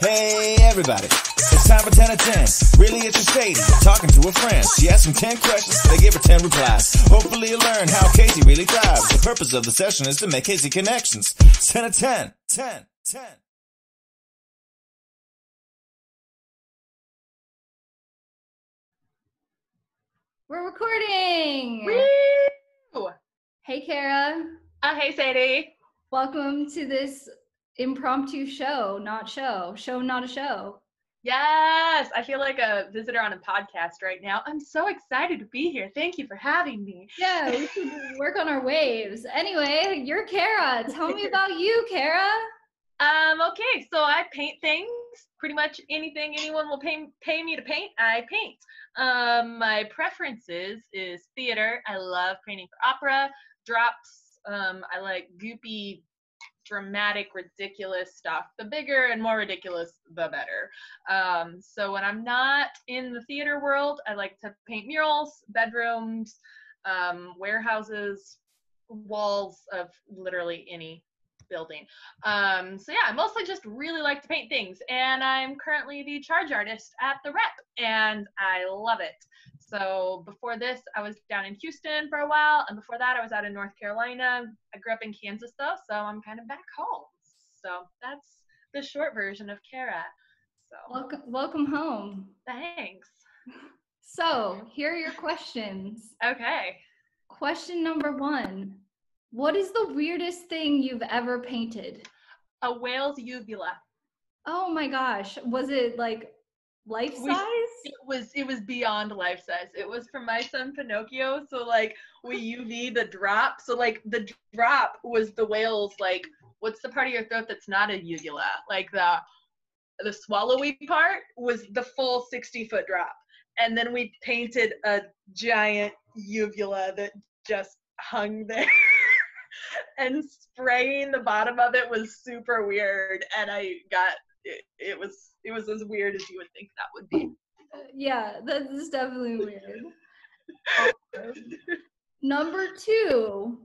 Hey everybody, it's time for 10 at 10. Really it's your Sadie, talking to a friend. She asked him 10 questions, they gave her 10 replies. Hopefully you learn how KC really thrives. The purpose of the session is to make KC connections. 10 at 10, 10, 10. We're recording. Woo! Hey, Cara. Uh, hey, Sadie. Welcome to this impromptu show, not show. Show, not a show. Yes, I feel like a visitor on a podcast right now. I'm so excited to be here. Thank you for having me. Yeah, we should work on our waves. Anyway, you're Cara. Tell me about you, Cara. Um, okay, so I paint things. Pretty much anything anyone will pay pay me to paint, I paint. Um, my preferences is theater. I love painting for opera, drops. Um, I like goopy dramatic, ridiculous stuff. The bigger and more ridiculous, the better. Um, so when I'm not in the theater world, I like to paint murals, bedrooms, um, warehouses, walls of literally any building. Um, so yeah, I mostly just really like to paint things, and I'm currently the charge artist at the Rep, and I love it. So before this, I was down in Houston for a while, and before that, I was out in North Carolina. I grew up in Kansas though, so I'm kind of back home. So that's the short version of Cara. So Welcome, welcome home. thanks. So, here are your questions. Okay. Question number one What is the weirdest thing you've ever painted? A whale's uvula. Oh my gosh. Was it like life size? It was it was beyond life size. It was for my son Pinocchio. So like we UV the drop. So like the drop was the whale's like what's the part of your throat that's not a uvula? Like the the swallowy part was the full 60 foot drop. And then we painted a giant uvula that just hung there. and spraying the bottom of it was super weird. And I got it, it was it was as weird as you would think that would be. Yeah, that's definitely weird. Number two,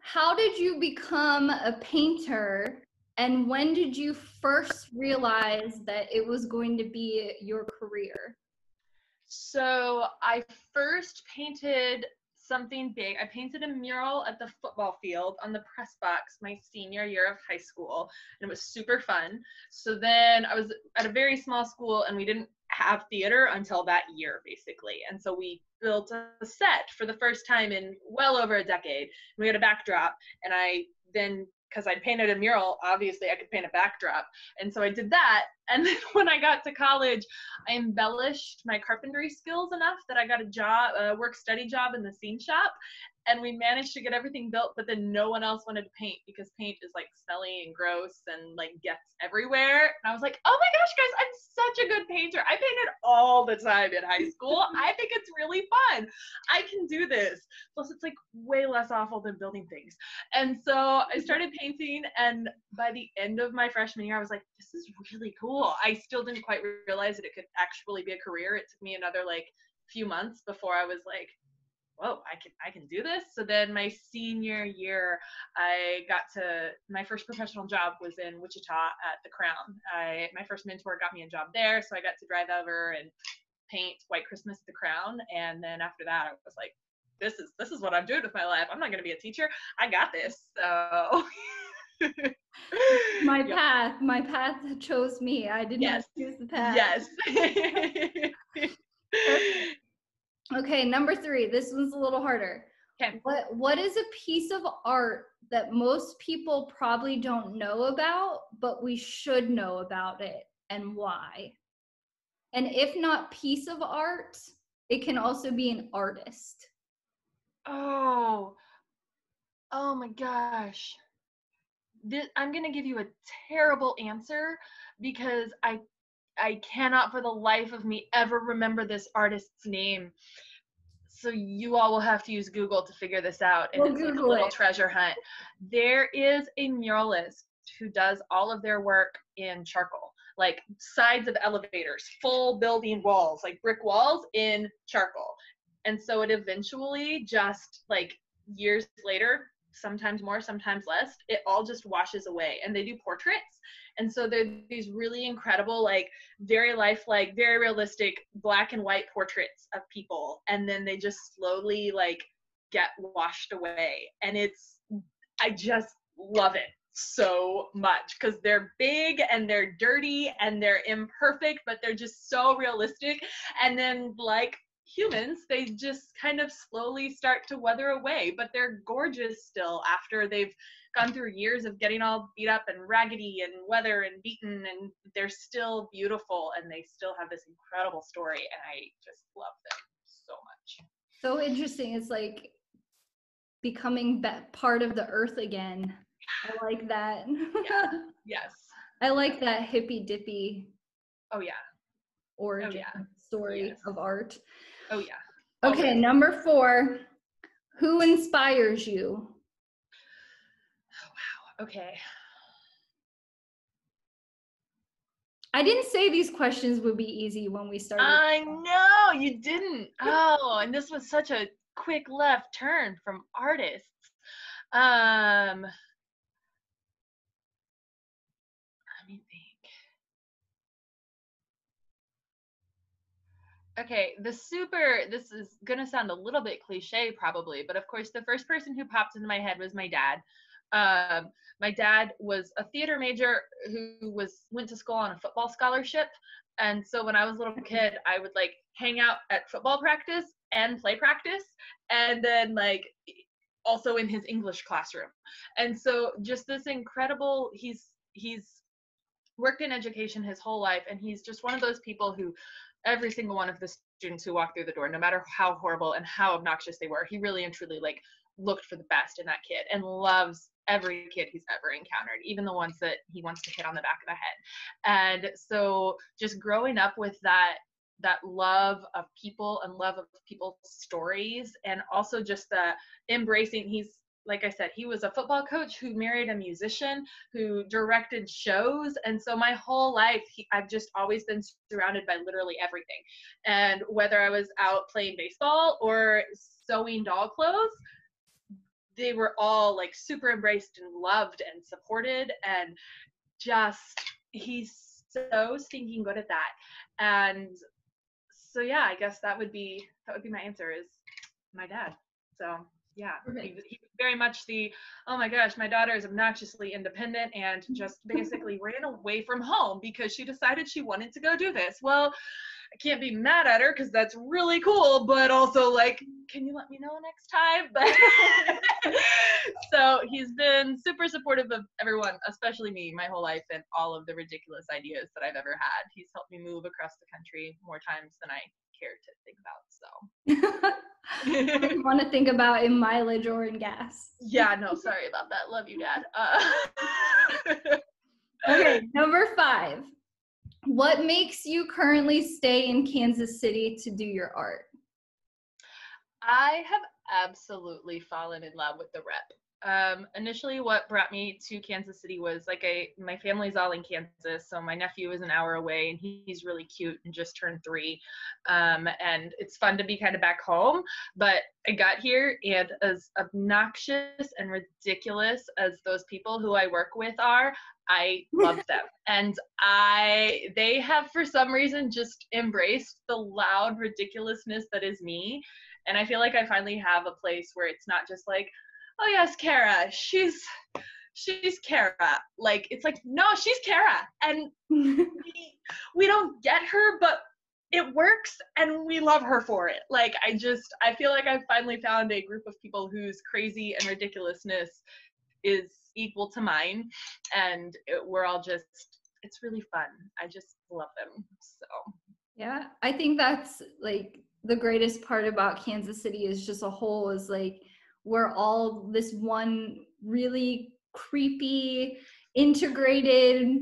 how did you become a painter and when did you first realize that it was going to be your career? So I first painted something big. I painted a mural at the football field on the press box my senior year of high school, and it was super fun. So then I was at a very small school, and we didn't have theater until that year, basically. And so we built a set for the first time in well over a decade. We had a backdrop, and I then because I'd painted a mural, obviously I could paint a backdrop. And so I did that. And then when I got to college, I embellished my carpentry skills enough that I got a job, a work study job in the scene shop. And we managed to get everything built, but then no one else wanted to paint because paint is like smelly and gross and like gets everywhere. And I was like, oh my gosh, guys, I'm such a good painter. I painted all the time in high school. I think it's really fun. I can do this. Plus, it's like way less awful than building things. And so I started painting, and by the end of my freshman year, I was like, this is really cool. I still didn't quite realize that it could actually be a career. It took me another like few months before I was like, whoa, I can I can do this. So then my senior year, I got to my first professional job was in Wichita at the Crown. I my first mentor got me a job there, so I got to drive over and paint White Christmas at the Crown. And then after that, I was like, this is this is what I'm doing with my life. I'm not gonna be a teacher. I got this. So My Yep. path, my path chose me. I did Yes. not choose the path. Yes. Okay, number three. This one's a little harder. Okay. What what is a piece of art that most people probably don't know about, but we should know about it and why? And if not piece of art, it can also be an artist. Oh, oh my gosh. This, I'm gonna give you a terrible answer because I I cannot for the life of me ever remember this artist's name. So you all will have to use Google to figure this out, and We'll it's like a Google little it. treasure hunt. There is a muralist who does all of their work in charcoal, like sides of elevators, full building walls, like brick walls in charcoal. And so it eventually just like years later, sometimes more, sometimes less, it all just washes away. And they do portraits And so they're these really incredible, like very lifelike, very realistic black and white portraits of people. And then they just slowly like get washed away. And it's, I just love it so much because they're big and they're dirty and they're imperfect, but they're just so realistic. And then, like humans, they just kind of slowly start to weather away, but they're gorgeous still after they've gone through years of getting all beat up and raggedy and weather and beaten, and they're still beautiful and they still have this incredible story. And I just love them so much. So interesting. It's like becoming be- part of the earth again. I like that. Yeah. Yes. I like that hippy dippy Oh yeah. origin oh, yeah. story oh, Yes. of art. Oh yeah. Okay, number four. Who inspires you? Okay. I didn't say these questions would be easy when we started. I know you didn't. Oh, and this was such a quick left turn from artists. Um, let me think. Okay, the super, this is gonna sound a little bit cliche probably, but of course, the first person who popped into my head was my dad. Um, my dad was a theater major who was went to school on a football scholarship. And so when i was a little kid i would like hang out at football practice and play practice and then like also in his english classroom. And so just this incredible he's he's worked in education his whole life and he's just one of those people who every single one of the students who walked through the door no matter how horrible and how obnoxious they were he really and truly like looked for the best in that kid and loves every kid he's ever encountered, even the ones that he wants to hit on the back of the head. And so just growing up with that that love of people and love of people's stories and also just the embracing he's like I said, he was a football coach who married a musician who directed shows. And so my whole life, he, I've just always been surrounded by literally everything. And whether I was out playing baseball or sewing doll clothes, they were all like super embraced and loved and supported and just he's so stinking good at that. And so yeah i guess that would be that would be my answer is my dad. So yeah he, he was very much the oh my gosh my daughter is obnoxiously independent and just basically ran away from home because she decided she wanted to go do this. Well I can't be mad at her because that's really cool, but also like, can you let me know next time? But so he's been super supportive of everyone, especially me, my whole life, and all of the ridiculous ideas that I've ever had. He's helped me move across the country more times than I care to think about. So you want to think about in mileage or in gas. yeah, no, sorry about that. Love you, Dad. Uh, Okay, number five. What makes you currently stay in Kansas City to do your art? I have absolutely fallen in love with the rep. Um, initially, what brought me to Kansas City was like I, my family's all in Kansas, so my nephew is an hour away, and he, he's really cute and just turned three, um, and it's fun to be kind of back home. But I got here, and as obnoxious and ridiculous as those people who I work with are, I love them, and I they have for some reason just embraced the loud ridiculousness that is me, and I feel like I finally have a place where it's not just like oh yes, Cara, she's she's Cara. Like it's like no, she's Cara, and we, we don't get her, but it works, and we love her for it. Like I just I feel like I've finally found a group of people whose crazy and ridiculousness is equal to mine, and it, we're all just it's really fun. I just love them. So Yeah, I think that's like the greatest part about Kansas City is just a whole is like we're all this one really creepy, integrated,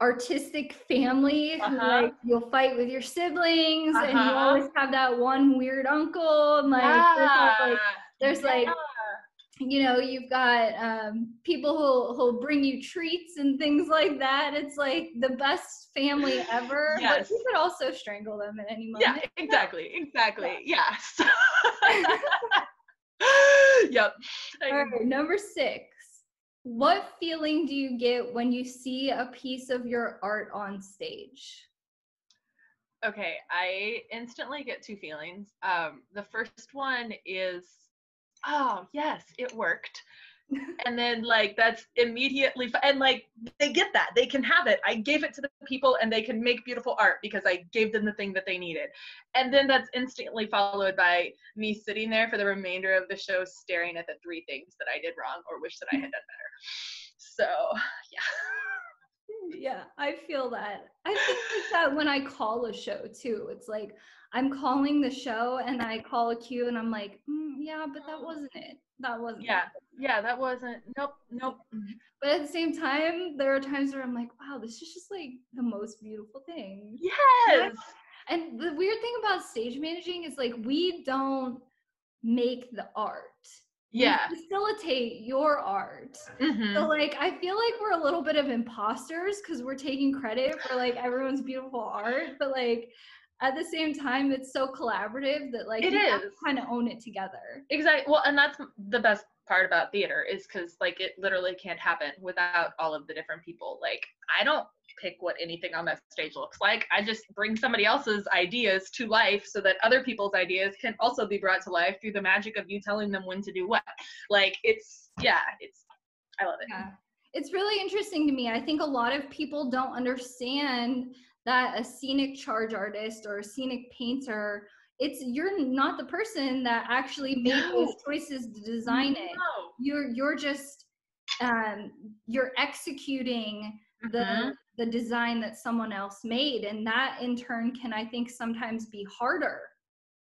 artistic family. Uh-huh. Like you'll fight with your siblings, and you Uh-huh. always have that one weird uncle, and like there's like there's, like, you know you've got um, people who'll who'll bring you treats and things like that. It's like the best family ever. Yes. But you could also strangle them at any moment Yeah, exactly, exactly. Yes. yep. All right, number six. what feeling do you get when you see a piece of your art on stage? Okay, I instantly get two feelings. Um, the first one is, oh yes, it worked. And then like that's immediately and like they get that. They can have it. I gave it to the people and they can make beautiful art because i gave them the thing that they needed. And then that's instantly followed by me sitting there for the remainder of the show staring at the three things that i did wrong or wish that i had done better. So yeah. Yeah i feel that. I think like that when i call a show too it's like i'm calling the show and i call a cue and i'm like mm, yeah but that wasn't it that wasn't yeah. yeah that wasn't nope nope. But at the same time there are times where i'm like wow this is just like the most beautiful thing. Yes. And the weird thing about stage managing is like we don't make the art. We yeah. facilitate your art. Mhm. So like I feel like we're a little bit of imposters because we're taking credit for like everyone's beautiful art, but like at the same time it's so collaborative that like It you have to is. kind of own it together. Exactly. Well, and that's the best part about theater is because like it literally can't happen without all of the different people. Like I don't pick what anything on that stage looks like. I just bring somebody else's ideas to life so that other people's ideas can also be brought to life through the magic of you telling them when to do what. Like it's yeah, it's I love it. Yeah. It's really interesting to me. I think a lot of people don't understand that a scenic charge artist or a scenic painter, it's you're not the person that actually made those choices to design it. No. you're you're just um you're executing the Mhm. the design that someone else made and that in turn can i think sometimes be harder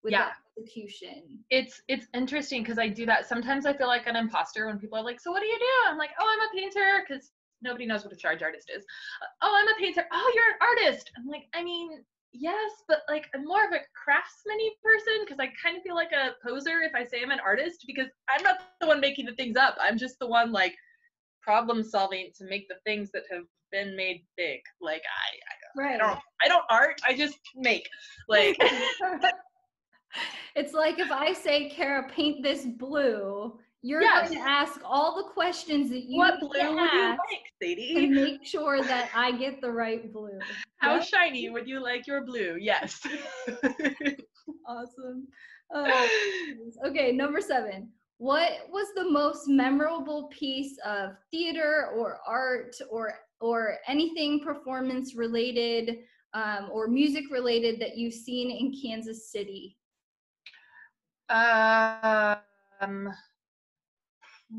with Yeah. that execution it's it's interesting because I do that. Sometimes I feel like an imposter when people are like, "So what do you do?" I'm like, "Oh, I'm a painter," because nobody knows what a charge artist is. Uh, oh, I'm a painter. Oh, you're an artist. I'm like, I mean, yes, but like I'm more of a craftsman y person because I kind of feel like a poser if I say I'm an artist because I'm not the one making the things up. I'm just the one like problem solving to make the things that have been made big. Like I, I right don't I don't art. I just make. Like it's like if i say cara paint this blue you're Yes. going to ask all the questions that you what blue to would you ask like, Sadie? to make sure that i get the right blue How shiny would you like your blue? Yes. awesome Oh, okay number seven what was the most memorable piece of theater or art or or anything performance related um, or music related that you've seen in kansas city um,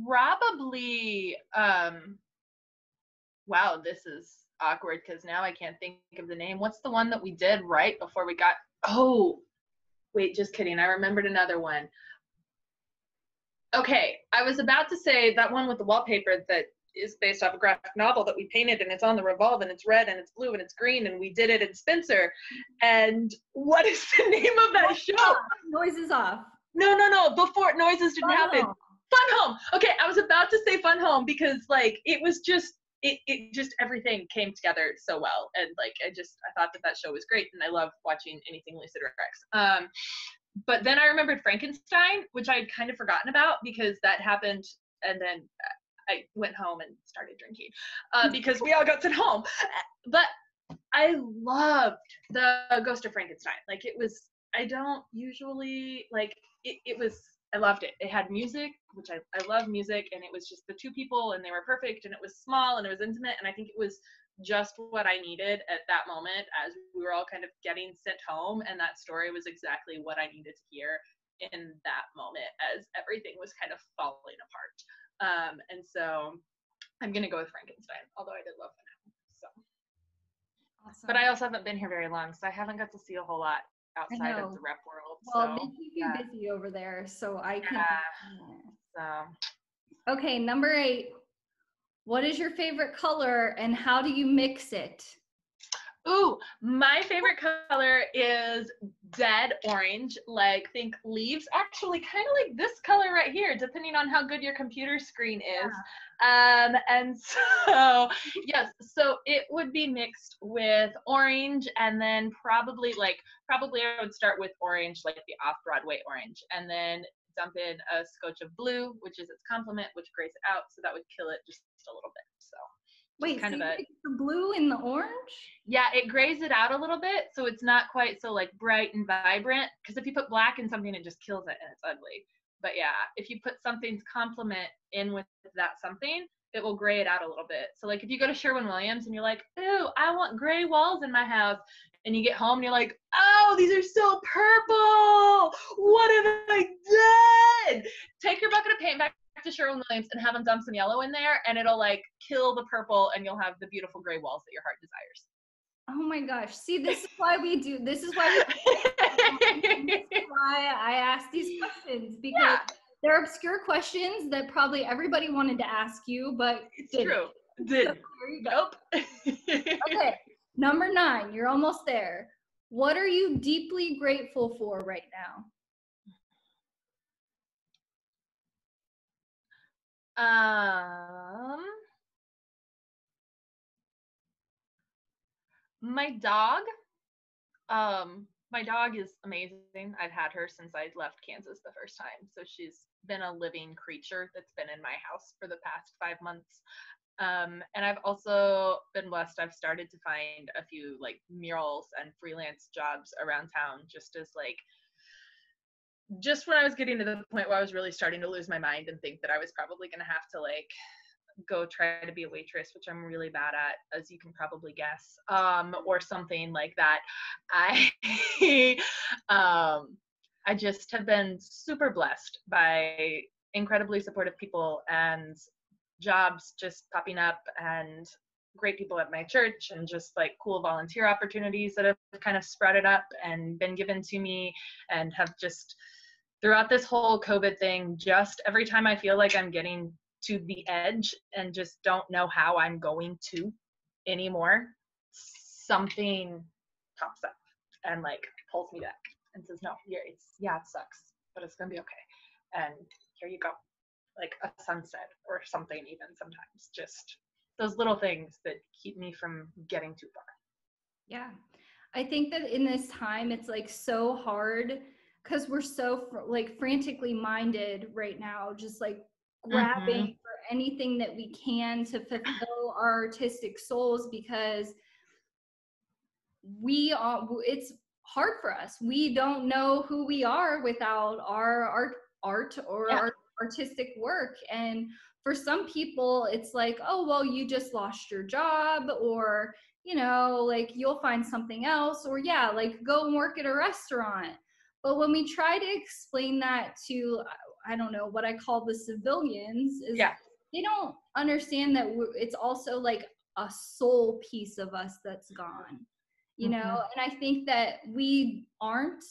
probably. Um, wow, this is awkward because now I can't think of the name. What's the one that we did right before we got? Oh, wait, just kidding. I remembered another one. Okay, I was about to say that one with the wallpaper that is based off a graphic novel that we painted and it's on the revolve and it's red and it's blue and it's green and we did it in Spencer. And what is the name of that show? Noises Off No, no, no. Before noises didn't Fun happen. Fun Home. Okay, I was about to say Fun Home because like it was just it, it just everything came together so well and like I just I thought that that show was great and I love watching anything Lisa directs. Um, but then I remembered Frankenstein, which I had kind of forgotten about because that happened and then I went home and started drinking uh, because we all got sent home. But I loved the Ghost of Frankenstein. Like it was I don't usually like it, it was I loved it. It had music, which I, I love music, and it was just the two people and they were perfect and it was small and it was intimate and I think it was just what I needed at that moment as we were all kind of getting sent home and that story was exactly what I needed to hear in that moment as everything was kind of falling apart. Um, and so I'm gonna go with Frankenstein, although I did love it. So awesome. but I also haven't been here very long, so I haven't got to see a whole lot outside of the rep world. well so, they keep you yeah. busy over there so i can Yeah. so okay number eight what is your favorite color and how do you mix it Ooh, my favorite color is dead orange, like think leaves. Actually, kind of like this color right here, depending on how good your computer screen is. Um, and so yes, so it would be mixed with orange, and then probably like probably I would start with orange, like the off Broadway orange, and then dump in a scotch of blue, which is its complement, which grays it out, so that would kill it just a little bit. So Wait, kind so of a- the blue and the orange? yeah, it grays it out a little bit, so it's not quite so like bright and vibrant. Because if you put black in something, it just kills it and it's ugly. But yeah, if you put something's complement in with that something, it will gray it out a little bit. So like if you go to Sherwin Williams and you're like, ooh, I want gray walls in my house, and you get home and you're like, oh, these are so purple. What have I done? Take your bucket of paint back to Sherwin Williams and have them dump some yellow in there, and it'll like kill the purple, and you'll have the beautiful gray walls that your heart desires. Oh my gosh. See, this is why we do this is why we this is why I ask these questions because Yeah. they're obscure questions that probably everybody wanted to ask you, but It's didn't. true. Did go. nope. Okay, number nine, you're almost there. What are you deeply grateful for right now? Um, my dog. Um, my dog is amazing. I've had her since I left Kansas the first time, so she's been a living creature that's been in my house for the past five months. Um, and I've also been blessed. I've started to find a few like murals and freelance jobs around town, just as like just when I was getting to the point where I was really starting to lose my mind and think that I was probably going to have to like go try to be a waitress, which I'm really bad at, as you can probably guess, um, or something like that. I, um, I just have been super blessed by incredibly supportive people and jobs just popping up and great people at my church and just like cool volunteer opportunities that have kind of sprouted up and been given to me and have just throughout this whole COVID thing, just every time I feel like I'm getting to the edge and just don't know how I'm going to anymore, something pops up and like pulls me back and says, No, yeah, it's yeah, it sucks, but it's gonna be okay. And here you go. Like a sunset or something even sometimes. Just those little things that keep me from getting too far. Yeah. I think that in this time, it's like so hard because we're so fr- like frantically minded right now, just like grabbing mm-hmm. for anything that we can to fulfill our artistic souls because we are, it's hard for us. We don't know who we are without our art, art or Yeah. our artistic work. And for some people, it's like, oh, well, you just lost your job or, you know, like you'll find something else, or yeah, like go and work at a restaurant. But when we try to explain that to, I don't know, what I call the civilians, is Yeah. they don't understand that we're, it's also like a soul piece of us that's gone, you know? Mhm. And I think that we aren't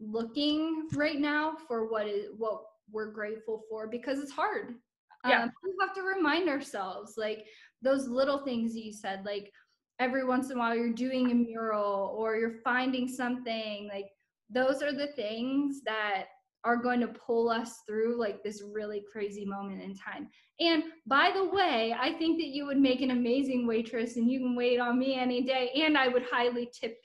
looking right now for what is what we're grateful for because it's hard. Yeah. Um, we have to remind ourselves, like those little things you said, like every once in a while you're doing a mural or you're finding something, like those are the things that are going to pull us through like this really crazy moment in time. And by the way, I think that you would make an amazing waitress and you can wait on me any day and I would highly tip.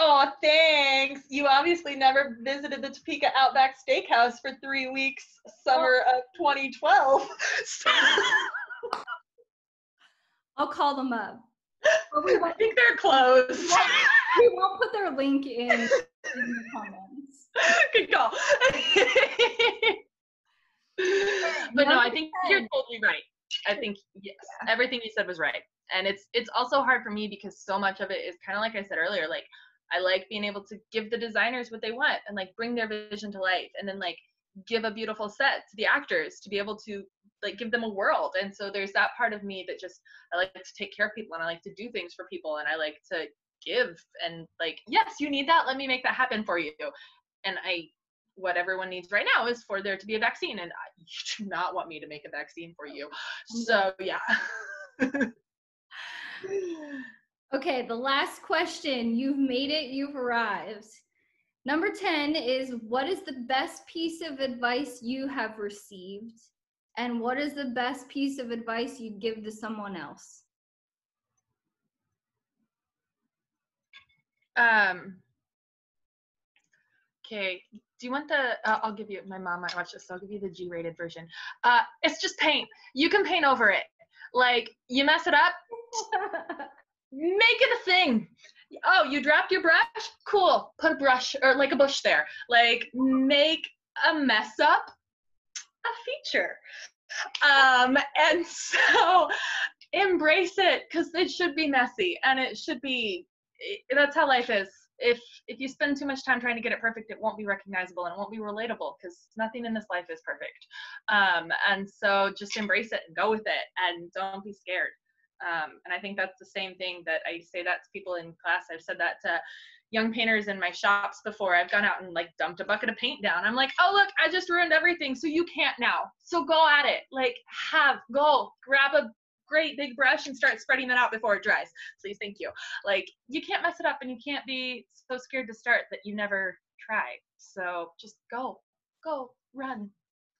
Oh, thanks. You obviously never visited the Topeka Outback Steakhouse for three weeks, summer of 2012. I'll call them up. I think they're closed. we won't put their link in, in the comments. Good call. but no, I think you're totally right. I think yes, everything you said was right. And it's it's also hard for me because so much of it is kind of like I said earlier, like I like being able to give the designers what they want and like bring their vision to life and then like give a beautiful set to the actors to be able to like give them a world. And so there's that part of me that just I like to take care of people and I like to do things for people and I like to give and like yes, you need that, let me make that happen for you. And I what everyone needs right now is for there to be a vaccine and I, you do not want me to make a vaccine for you. Oh, so yeah. Okay, the last question. You've made it, you've arrived. Number 10 is what is the best piece of advice you have received? And what is the best piece of advice you'd give to someone else? um okay do you want the uh, i'll give you my mom might watch this so i'll give you the g-rated version uh it's just paint you can paint over it Like you mess it up, make it a thing. Oh, you dropped your brush? Cool. Put a brush or like a bush there. Like make a mess up a feature. Um, and so embrace it because it should be messy and it should be that's how life is if if you spend too much time trying to get it perfect it won't be recognizable and it won't be relatable because nothing in this life is perfect um, and so just embrace it and go with it and don't be scared um, and i think that's the same thing that i say that to people in class i've said that to young painters in my shops before i've gone out and like dumped a bucket of paint down i'm like oh look i just ruined everything so you can't now so go at it like have go grab a great big brush and start spreading that out before it dries. Please, thank you. Like you can't mess it up and you can't be so scared to start that you never try. So just go, go, run,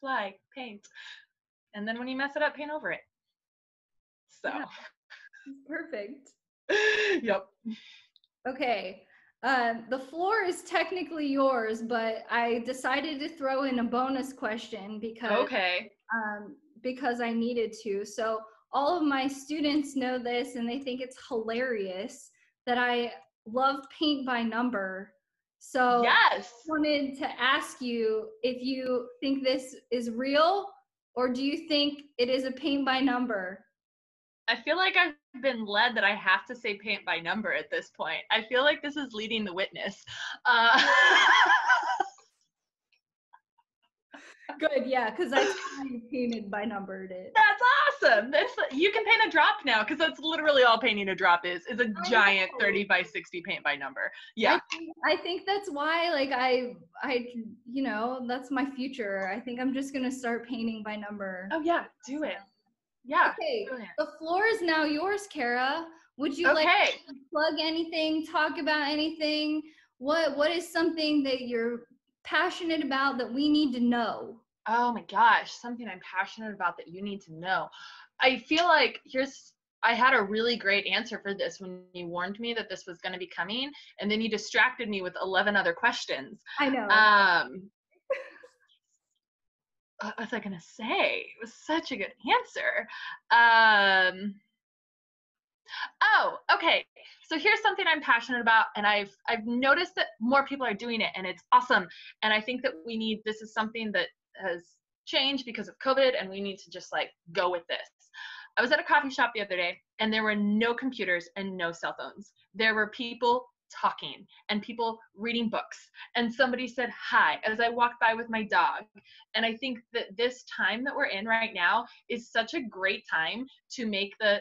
fly, paint. And then when you mess it up, paint over it. So yeah. perfect. yep. Okay. Um, the floor is technically yours, but I decided to throw in a bonus question because okay. Um, because I needed to. So all of my students know this and they think it's hilarious that I love paint by number. So yes. I wanted to ask you if you think this is real or do you think it is a paint by number? I feel like I've been led that I have to say paint by number at this point. I feel like this is leading the witness. Uh, Good, yeah, because I painted by numbered it. That's awesome. That's you can paint a drop now because that's literally all painting a drop is is a I giant know. 30 by 60 paint by number. Yeah. I think, I think that's why like I I you know, that's my future. I think I'm just gonna start painting by number. Oh yeah, do it. Yeah. Okay. The floor is now yours, Cara. Would you okay. like to plug anything, talk about anything? What what is something that you're passionate about that we need to know? Oh my gosh, something I'm passionate about that you need to know. I feel like here's I had a really great answer for this when you warned me that this was going to be coming, and then you distracted me with 11 other questions. I know. Um, what was I to say? It was such a good answer. Um, oh, okay. So here's something I'm passionate about, and I've I've noticed that more people are doing it, and it's awesome. And I think that we need this is something that has changed because of COVID, and we need to just like go with this. I was at a coffee shop the other day, and there were no computers and no cell phones. There were people talking and people reading books. And somebody said hi as I walked by with my dog. And I think that this time that we're in right now is such a great time to make the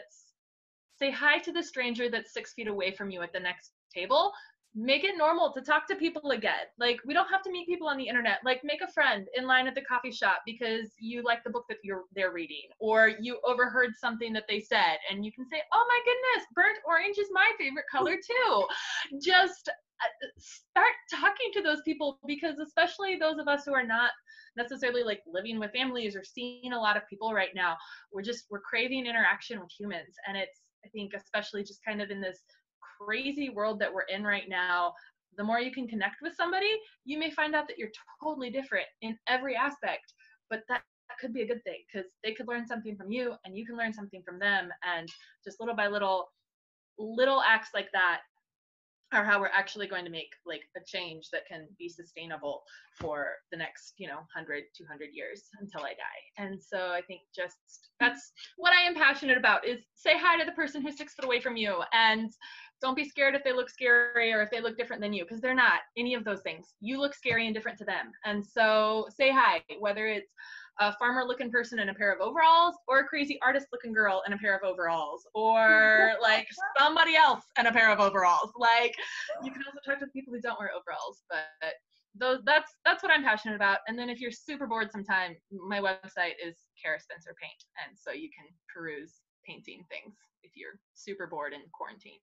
say hi to the stranger that's six feet away from you at the next table make it normal to talk to people again. Like we don't have to meet people on the internet. Like make a friend in line at the coffee shop because you like the book that you're they're reading or you overheard something that they said and you can say, "Oh my goodness, burnt orange is my favorite color too." Just uh, start talking to those people because especially those of us who are not necessarily like living with families or seeing a lot of people right now, we're just we're craving interaction with humans and it's I think especially just kind of in this crazy world that we're in right now, the more you can connect with somebody, you may find out that you're totally different in every aspect. But that could be a good thing because they could learn something from you and you can learn something from them. And just little by little, little acts like that are how we're actually going to make like a change that can be sustainable for the next you know 100 200 years until i die and so i think just that's what i am passionate about is say hi to the person who's six foot away from you and don't be scared if they look scary or if they look different than you because they're not any of those things. You look scary and different to them. And so say hi whether it's a farmer looking person in a pair of overalls or a crazy artist looking girl in a pair of overalls or like somebody else in a pair of overalls. Like you can also talk to people who don't wear overalls but those that's that's what i'm passionate about. And then if you're super bored sometime my website is cara spencer paint. And so you can peruse painting things if you're super bored in quarantine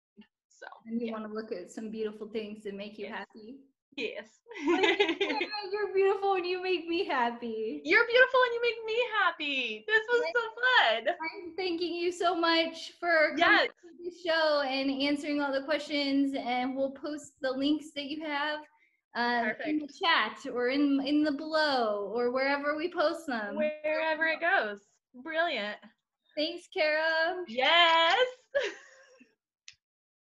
so and you yeah. want to look at some beautiful things that make you yes. happy Yes. You're beautiful and you make me happy. You're beautiful and you make me happy. This was so fun. I'm thanking you so much for coming yes. to the show and answering all the questions. And we'll post the links that you have uh, in the chat or in in the below or wherever we post them. Wherever it goes. Brilliant. Thanks, Cara. Yes.